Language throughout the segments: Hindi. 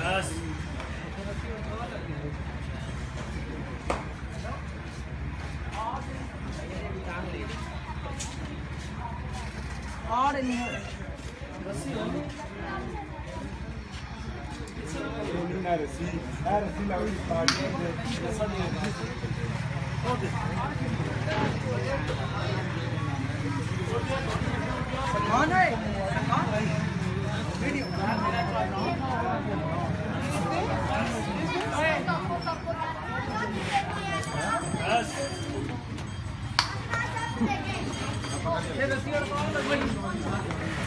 Yes. All in. Not a seat. Not a seat like we started. That's something about it. Hold it.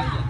रस्सी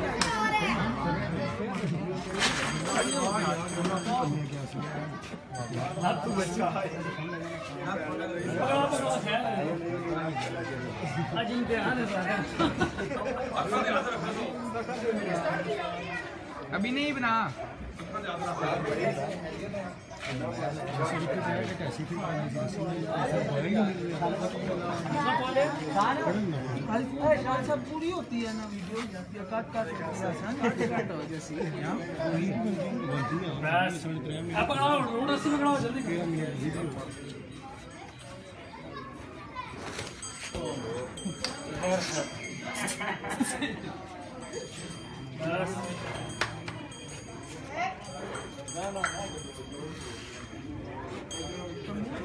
लंगड़े नहीं बना। तो जरा छुरी पहने तो गर्दन छोड़ मेरे पास है हाथ तू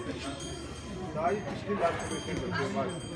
बच्चा आज इनके आने अभी नहीं बना सब पूरी होती है ना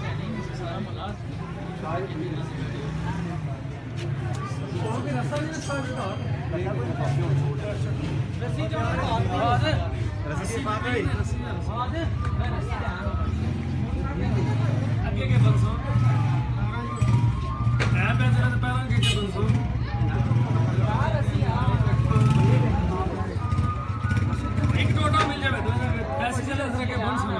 एक टोटा मिल जाए पैसे चले के बंद सुनो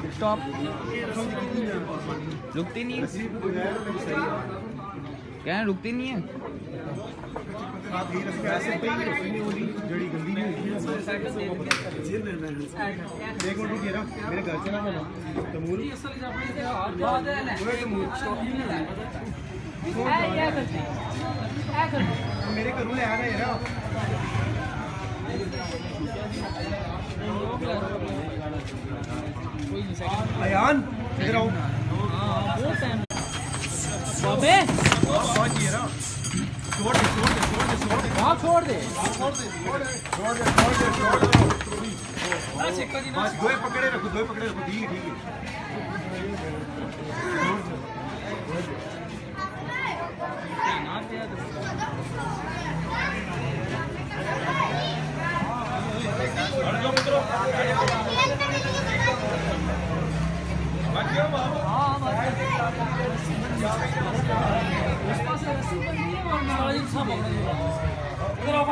स्टॉप रुकती नहीं क्या है रुकती नहीं है। मेरे घरों ले आ रहे अयान इधर आओ। बबे छोड़ दे छोड़ दे छोड़ दे छोड़ दे हाँ छोड़ दे। छोड़ दे छोड़ दे छोड़ दे छोड़ दे बस दो पकड़े रखो दो पकड़े रखो। ठीक है ठीक है। ना पे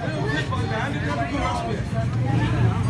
Não, não,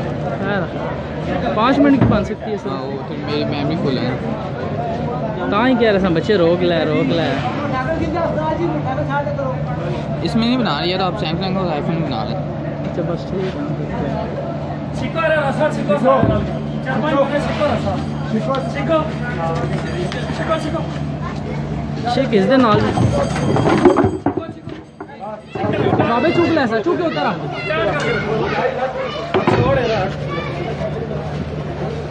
पाँच मिनट की बन सकती है हाँ, वो तो मेरी मैम ही खुला है ता ही कह रहे हैं बच्चे रोक ला रोक ला। इसमें नहीं बना रही यार आप सैमसंग और आईफोन बना लें। अच्छा बस ठीक है। किस दिन बाबे चुप ले सर। चुप के उतर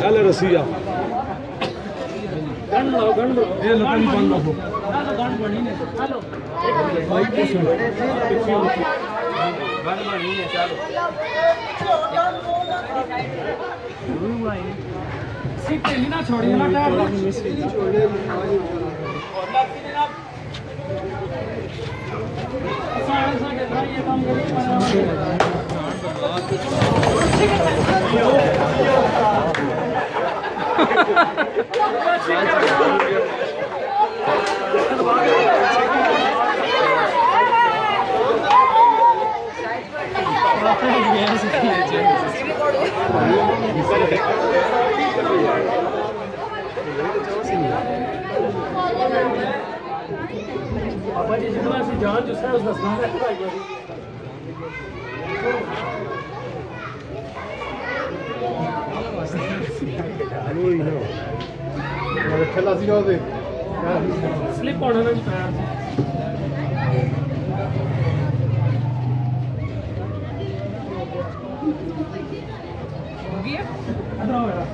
डाले रसिया गन लो गन लो ये लो गन बंद लो गन बनी ने हेलो भाई को सुन गन बनी ने चलो गुरु भाई सीट ले ना छोड़िए ना टायर छोड़िए और ना पीने ना ऐसा ऐसा के भाई ये काम करिए Ama cicimden o can cüsel uzasına ne kadar görüyor? ਭਾਈ ਜੀ ਠੱਲਾ ਸੀ ਉਹਦੇ ਸਲਿਪ ਹੋਣਾ ਨਾ ਪੈਰ ਹੋ ਗਿਆ ਅਦਰ ਹੋ ਗਿਆ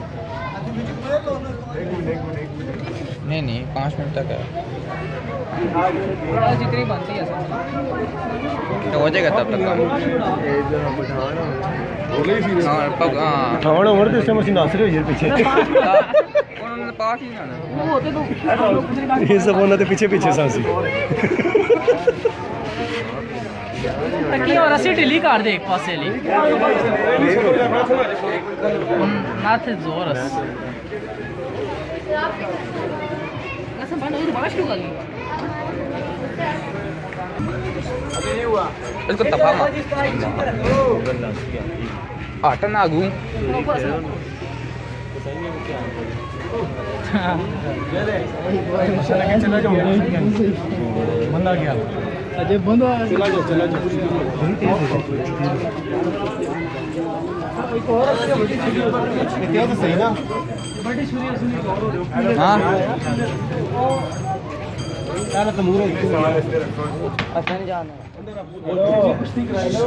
नहीं नहीं पाँच मिनट तक है जितनी बनती है तो हो जाएगा तब तक काम हाँ पग हाँ ਠਾਵਣ ਉਮਰ ਦੇ ਸਮੇਂ ਅਸੀਂ ਨੱਸ ਰਹੇ ਹੋਈਏ ਪਿੱਛੇ उन्होंने पास ही ना ਇਹ ਸਭ ਉਹਨਾਂ ਦੇ ਪਿੱਛੇ ਪਿੱਛੇ ਸਾਂ ਸੀ ਕੀ ਹੋਰ ਅਸੀਂ ਢਿੱਲੀ ਕਰ ਦੇ ਇੱਕ ਪਾਸੇ ਲਈ ਨਾ ਤੇ ਜ਼ੋਰ ਅਸ ਨਸਮ ਬੰਦ ਉਹ ਬਾਸ਼ ਕਿਉਂ ਗਈ इसको तपा आटा ना आगू चला जाओ गया अजय बंद चला जाओ सही ना अच्छा नहीं जाना कुछ नहीं कराएगा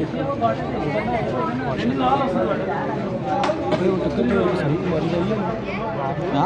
हाँ?